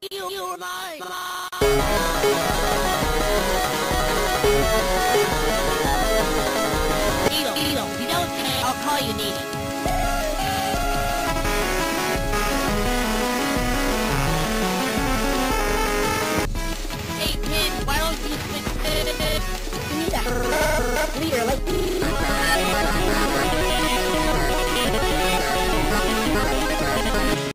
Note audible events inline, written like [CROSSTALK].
You, you are mine. Needle, Needle, you know what? I'll call you Needle. Hey, kid, why don't you... Leader, [LAUGHS] like...